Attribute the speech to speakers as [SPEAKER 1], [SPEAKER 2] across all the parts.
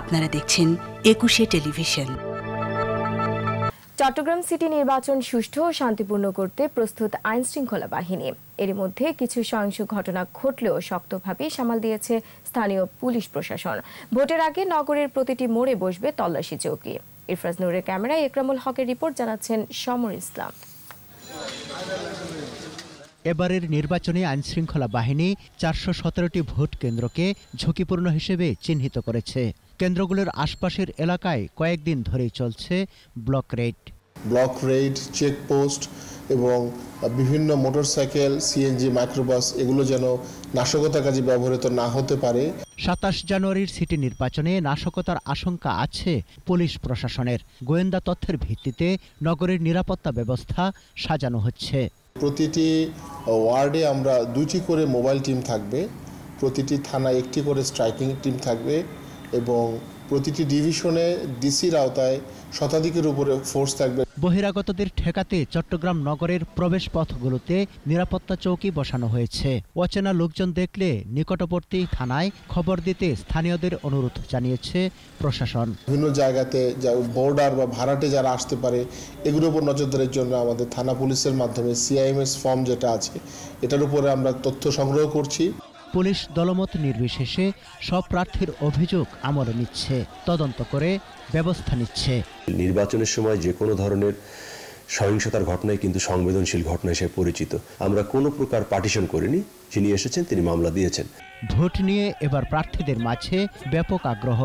[SPEAKER 1] আপনারা দেখছেন একুশে টেলিভিশন।
[SPEAKER 2] চট্টগ্রাম সিটি নির্বাচন সুষ্ঠু ও শান্তিপূর্ণ করতে প্রস্তুত আইন শৃঙ্খলা বাহিনী। এর মধ্যে কিছু সহিংস ঘটনা ঘটলেও শক্তভাবে সামাল দিয়েছে স্থানীয় পুলিশ প্রশাসন। ভোটের আগে নগরের প্রতিটি মোড়ে বসবে তল্লাশি চৌকি। ইরফাজ নূরের ক্যামেরায় একরামুল হকের রিপোর্ট জানাচ্ছেন সমর ইসলাম।
[SPEAKER 3] এবারের নির্বাচনে আইনশৃঙ্খলা বাহিনী চারশো সতেরোটি ভোট কেন্দ্রকে ঝুঁকিপূর্ণ হিসেবে চিহ্নিত করেছে। কেন্দ্রগুলোর আশপাশের এলাকায় কয়েকদিন ধরেই চলছে block raid.
[SPEAKER 4] Block raid checkpost এবং বিভিন্ন মোটরসাইকেল সিএনজি মাইক্রোবাস এগুলো যেন নাশকতার কাজে ব্যবহৃত না হতে পারে।
[SPEAKER 3] সাতাশ জানুয়ারির সিটি নির্বাচনে নাশকতার আশঙ্কা আছে পুলিশ প্রশাসনের। গোয়েন্দা তথ্যের ভিত্তিতে নগরের নিরাপত্তা ব্যবস্থা সাজানো হচ্ছে।
[SPEAKER 4] প্রতিটি ওয়ার্ডে আমরা দুটি করে মোবাইল টিম থাকবে। প্রতিটি থানায় একটি করে স্ট্রাইকিং টিম থাকবে। এবং প্রতিটি ডিভিশনে ডিসির আওতায় শতাধিকের উপরে ফোর্স থাকবে।
[SPEAKER 3] বহিরাগতদের ঠেকাতে চট্টগ্রাম নগরের প্রবেশ পথগুলোতে নিরাপত্তা চৌকি বসানো হয়েছে। অচেনা লোকজন দেখলে নিকটবর্তী থানায় খবর দিতে স্থানীয়দের অনুরোধ জানিয়েছে প্রশাসন।
[SPEAKER 4] বিভিন্ন জায়গাতে যা বর্ডার বা ভাড়াটে যারা আসতে পারে এগুলোর উপর নজরদারির জন্য আমাদের থানা পুলিশের মাধ্যমে সিআইএমএস ফর্ম যেটা আছে এটার উপরে আমরা তথ্য সংগ্রহ করছি।
[SPEAKER 3] পুলিশ দলমত নির্বিশেষে সব প্রার্থীর অভিযোগ আমলে নিচ্ছে তদন্ত করে ব্যবস্থা নিচ্ছে।
[SPEAKER 5] নির্বাচনের সময় যে কোনো ধরনের সহিংসতার ঘটনায় কিন্তু সংবেদনশীল ঘটনা হিসেবে পরিচিত। আমরা কোনো প্রকার পার্টিশন করিনি যিনি এসেছেন তিনি মামলা দিয়েছেন।
[SPEAKER 3] ভোট নিয়ে এবার প্রার্থীদের মাঝে ব্যাপক আগ্রহ।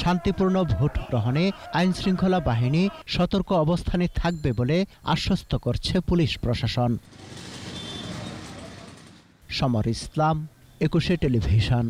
[SPEAKER 3] শান্তিপূর্ণ ভোট গ্রহণে আইন শৃঙ্খলা বাহিনী সতর্ক অবস্থানে থাকবে বলে আশ্বস্ত করছে পুলিশ প্রশাসন। সমর ইসলাম একুশে টেলিভিশন।